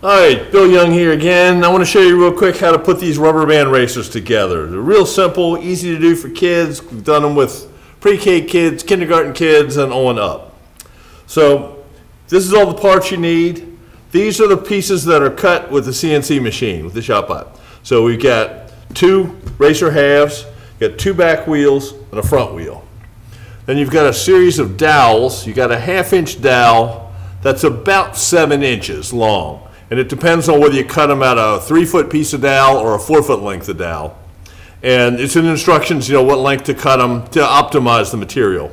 All right, Bill Young here again. I want to show you real quick how to put these rubber band racers together. They're real simple, easy to do for kids. We've done them with pre-K kids, kindergarten kids, and on up. So this is all the parts you need. These are the pieces that are cut with the CNC machine, with the ShopBot. So we've got two racer halves, got two back wheels, and a front wheel. Then you've got a series of dowels. You've got a half inch dowel that's about seven inches long. And it depends on whether you cut them at a three foot piece of dowel or a four foot length of dowel. And it's in instructions, you know, what length to cut them to optimize the material.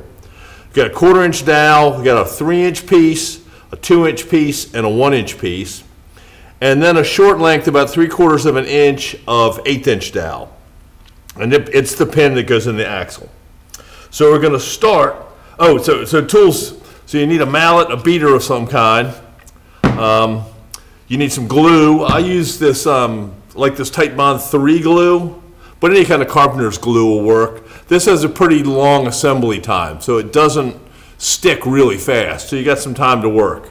You've got a quarter inch dowel, you've got a three inch piece, a two inch piece, and a one inch piece. And then a short length, about three quarters of an inch of eighth inch dowel. And it, it's the pin that goes in the axle. So we're gonna start, oh, so, so tools, so you need a mallet, a beater of some kind. Um, you need some glue. I use this, um, like this Titebond 3 glue, but any kind of carpenter's glue will work. This has a pretty long assembly time, so it doesn't stick really fast, so you got some time to work.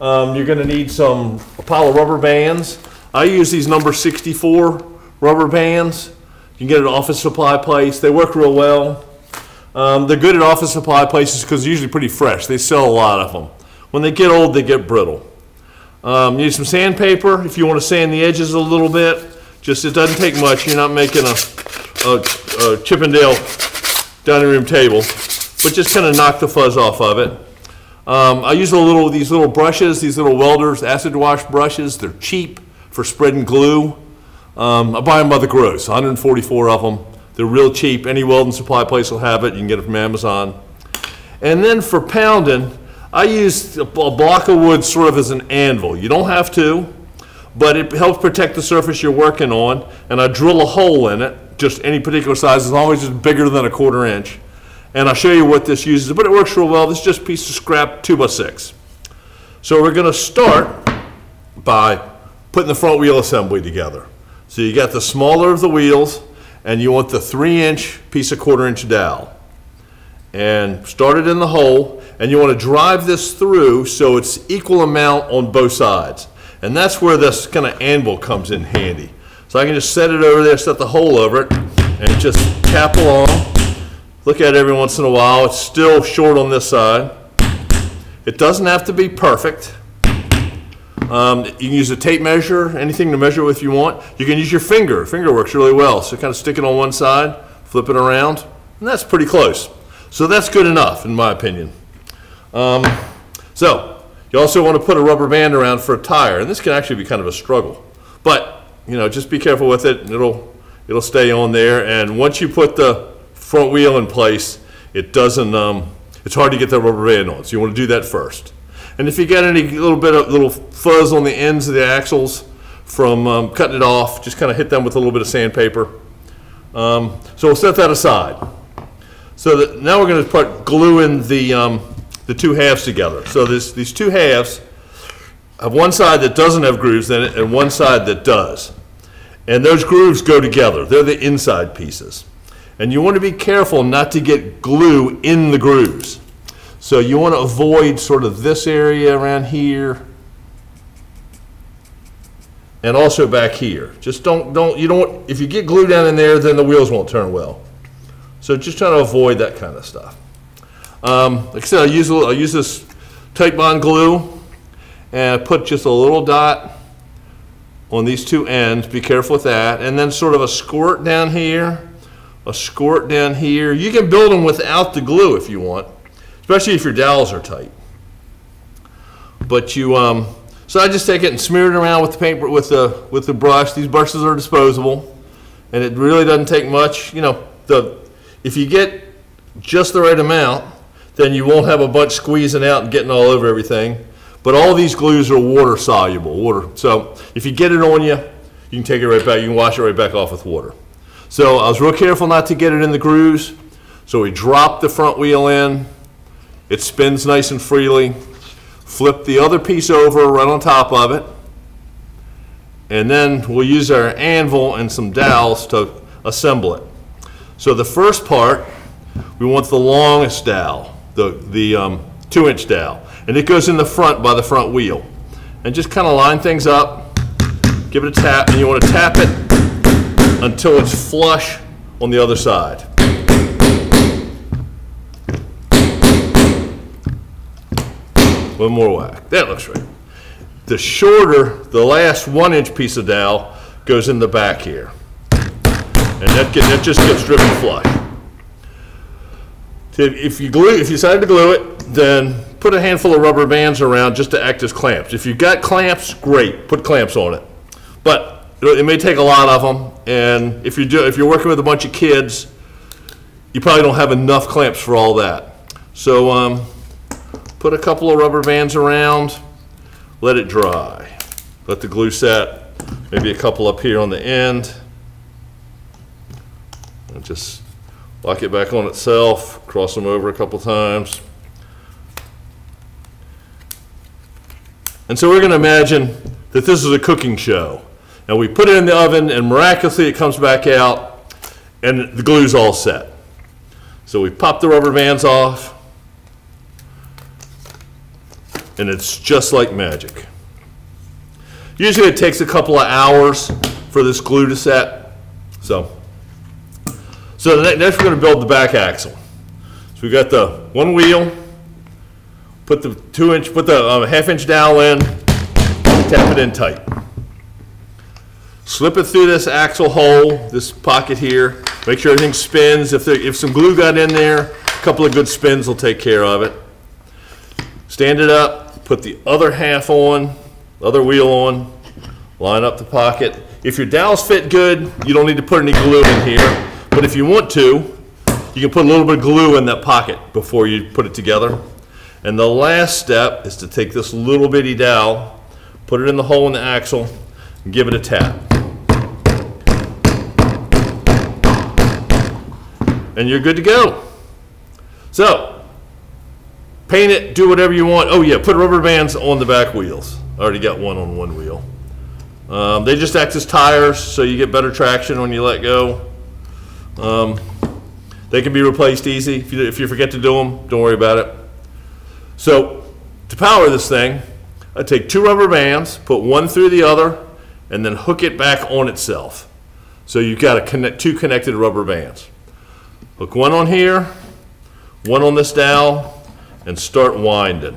Um, you're gonna need some Apollo rubber bands. I use these number 64 rubber bands. You can get at an office supply place. They work real well. Um, they're good at office supply places because they're usually pretty fresh. They sell a lot of them. When they get old, they get brittle. Um, you need some sandpaper if you want to sand the edges a little bit. Just it doesn't take much. You're not making a, a, a Chippendale dining room table, but just kind of knock the fuzz off of it. Um, I use a little these little brushes, these little welders acid wash brushes. They're cheap for spreading glue. Um, I buy them by the gross, 144 of them. They're real cheap. Any welding supply place will have it. You can get it from Amazon. And then for pounding, I use a block of wood sort of as an anvil. You don't have to, but it helps protect the surface you're working on. And I drill a hole in it, just any particular size, as long as it's bigger than a quarter inch. And I'll show you what this uses, but it works real well. This is just a piece of scrap, two by six. So we're gonna start by putting the front wheel assembly together. So you got the smaller of the wheels, and you want the three inch piece of quarter inch dowel. And start it in the hole, and you want to drive this through so it's equal amount on both sides. And that's where this kind of anvil comes in handy. So I can just set it over there, set the hole over it, and just tap along. Look at it every once in a while. It's still short on this side. It doesn't have to be perfect. Um, you can use a tape measure, anything to measure with you want. You can use your finger. Finger works really well. So kind of stick it on one side, flip it around, and that's pretty close. So that's good enough, in my opinion. Um, so, you also want to put a rubber band around for a tire, and this can actually be kind of a struggle. But, you know, just be careful with it, and it'll, it'll stay on there. And once you put the front wheel in place, it doesn't, um, it's hard to get that rubber band on, so you want to do that first. And if you get any little bit of little fuzz on the ends of the axles from um, cutting it off, just kind of hit them with a little bit of sandpaper. Um, so we'll set that aside. So that now we're going to put glue in the, um, the two halves together. So this, these two halves have one side that doesn't have grooves in it and one side that does. And those grooves go together. They're the inside pieces. And you want to be careful not to get glue in the grooves. So you want to avoid sort of this area around here and also back here. Just don't, don't, you don't, if you get glue down in there, then the wheels won't turn well. So just try to avoid that kind of stuff. Um, like I said, I use, I use this Titebond glue and put just a little dot on these two ends. Be careful with that. And then sort of a squirt down here, a squirt down here. You can build them without the glue if you want, especially if your dowels are tight. But you, um, so I just take it and smear it around with the paint with the with the brush. These brushes are disposable, and it really doesn't take much. You know, the if you get just the right amount, then you won't have a bunch squeezing out and getting all over everything. But all these glues are water soluble, water. So if you get it on you, you can take it right back. You can wash it right back off with water. So I was real careful not to get it in the grooves. So we drop the front wheel in. It spins nice and freely. Flip the other piece over right on top of it. And then we'll use our anvil and some dowels to assemble it. So the first part, we want the longest dowel the, the um, two inch dowel. And it goes in the front by the front wheel. and just kind of line things up, give it a tap, and you want to tap it until it's flush on the other side. One more whack. That looks right. The shorter, the last one inch piece of dowel goes in the back here. And that, get, that just gets driven flush. If you glue, if you decide to glue it, then put a handful of rubber bands around just to act as clamps. If you've got clamps, great, put clamps on it. But it it may take a lot of them, and if you do, if you're working with a bunch of kids, you probably don't have enough clamps for all that. So, um, put a couple of rubber bands around, let it dry. Let the glue set, maybe a couple up here on the end. And just lock it back on itself, cross them over a couple times. And so we're going to imagine that this is a cooking show. And we put it in the oven, and miraculously it comes back out, and the glue's all set. So we pop the rubber bands off, and it's just like magic. Usually it takes a couple of hours for this glue to set. So, so next we're going to build the back axle. So we've got the one wheel, put the two inch, put the um, half inch dowel in, tap it in tight. Slip it through this axle hole, this pocket here. Make sure everything spins. If there, if some glue got in there, a couple of good spins will take care of it. Stand it up, put the other half on, other wheel on, line up the pocket. If your dowels fit good, you don't need to put any glue in here. But if you want to, you can put a little bit of glue in that pocket before you put it together. And the last step is to take this little bitty dowel, put it in the hole in the axle, and give it a tap. And you're good to go. So, paint it, do whatever you want. Oh yeah, put rubber bands on the back wheels. I already got one on one wheel. Um, they just act as tires, so you get better traction when you let go. Um, they can be replaced easy. If you, if you forget to do them, don't worry about it. So to power this thing, I take two rubber bands, put one through the other, and then hook it back on itself. So you've got a connect, two connected rubber bands. Hook one on here, one on this dowel, and start winding.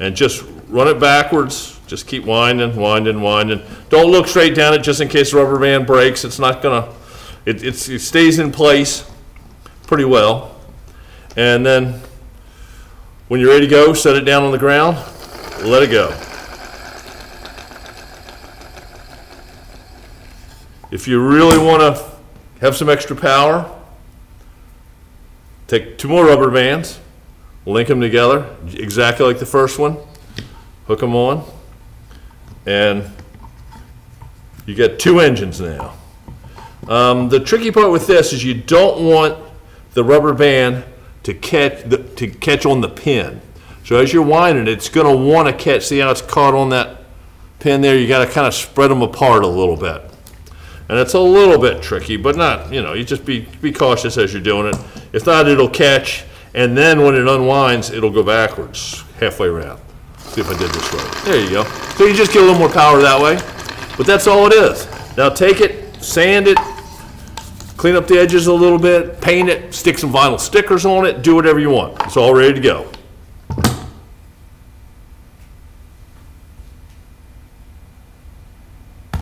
And just run it backwards. Just keep winding, winding, winding. Don't look straight down it just in case the rubber band breaks. It's not gonna, it, it stays in place pretty well. And then when you're ready to go, set it down on the ground, let it go. If you really want to have some extra power, take two more rubber bands, link them together, exactly like the first one, hook them on, and you get two engines now. Um, the tricky part with this is you don't want the rubber band to catch the, to catch on the pin. So as you're winding, it's going to want to catch. See how it's caught on that pin there? You got to kind of spread them apart a little bit, and it's a little bit tricky, but not. You know, you just be be cautious as you're doing it. If not, it'll catch, and then when it unwinds, it'll go backwards halfway around. See if I did this right. There you go. So you just get a little more power that way, but that's all it is. Now take it, sand it, clean up the edges a little bit, paint it, stick some vinyl stickers on it, do whatever you want. It's all ready to go.